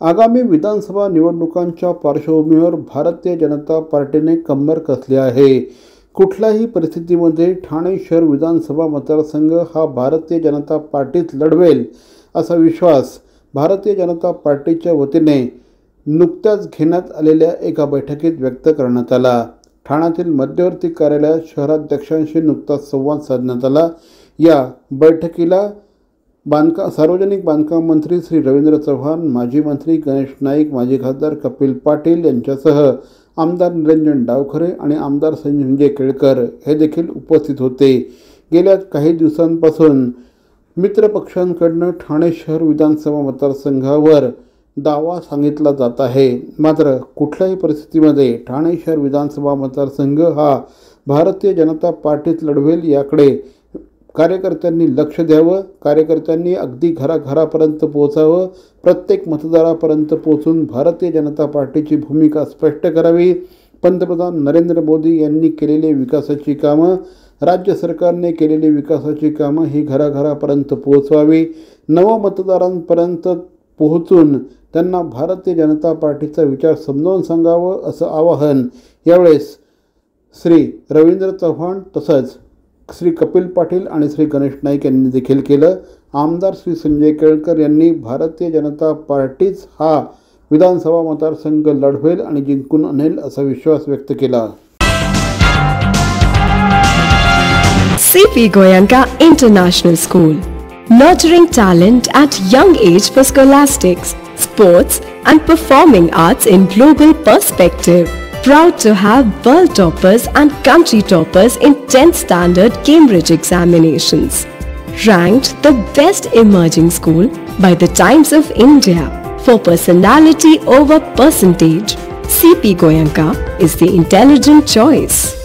आगामी विधानसभा निवडणुकांच्या पार्श्वभूमीवर भारतीय जनता पार्टीने कंबर कसली आहे? कुठल्याही परिस्थितीमध्ये ठाणे शहर विधानसभा मतदारसंघ हा भारतीय जनता पार्टीच लढवेल असा विश्वास भारतीय जनता पार्टीच्या वतीने नुकत्याच घेण्यात आलेल्या एका बैठकीत व्यक्त करण्यात आला. ठाण्यातील मध्यवर्ती कार्यालयात शहराध्यक्षांशी नुकताच संवाद साधण्यात आला. या बैठकीला बांधका सार्वजनिक बांधकाम मंत्री श्री रवींद्र चव्हाण माजी मंत्री गणेश नाईक माजी खासदार कपिल पाटील यांच्यासह आमदार निरंजन डावखरे आणि आमदार संजय केळकर हे देखील उपस्थित होते. गेल्या काही दिवसांपासून मित्रपक्षांकडनं ठाणे शहर विधानसभा मतदारसंघावर दावा सांगितला जात आहे. मात्र कुठल्याही परिस्थितीमध्ये ठाणे शहर विधानसभा मतदारसंघ हा भारतीय जनता पार्टीत लढवेल याकडे कार्यकर्त्यांनी लक्ष द्यावं कार्यकर्त्यांनी अगदी घराघरापर्यंत पोहोचावं प्रत्येक मतदारापर्यंत पोचून भारतीय जनता पार्टीची भूमिका स्पष्ट करावी. पंतप्रधान नरेंद्र मोदी यांनी केलेली विकासाची कामं राज्य सरकारने केलेली विकासाची कामं ही घराघरापर्यंत पोहोचवावी. नवमतदारांपर्यंत पोहोचून त्यांना भारतीय जनता पार्टीचा विचार समजावून सांगावं असं आवाहन यावेळेस श्री रवींद्र चव्हाण तसंच श्री कपिल पाटील आणि श्री गणेश नाईक यांनी देखील केलं. आमदार श्री संजय केळकर यांनी भारतीय जनता पार्टीच हा विधानसभा मतदारसंघ लढवेल आणि जिंकून आणेल असा विश्वास व्यक्त केला. C P Goenka International School nurturing talent at young age for scholastics sports and performing arts in global perspective Proud to have world toppers and country toppers in 10th standard Cambridge examinations. Ranked the best emerging school by the Times of India for personality over percentage. CP Goyanka is the intelligent choice.